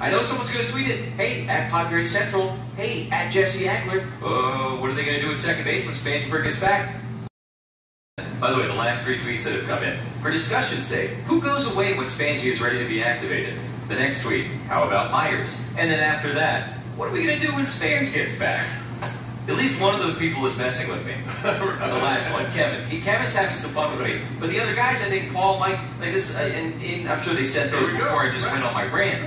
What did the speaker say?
I know someone's going to tweet it. Hey, at Padres Central. Hey, at Jesse Agler. Oh, uh, what are they going to do at second base when Spangenberg gets back? By the way, the last three tweets that have come in. For discussion's sake, who goes away when Spangy is ready to be activated? The next tweet, how about Myers? And then after that, what are we going to do when Spange gets back? At least one of those people is messing with me. the last one, Kevin. He, Kevin's having some fun with me. But the other guys, I think Paul, Mike, like this, uh, and, and I'm sure they said those before I just went on my rant.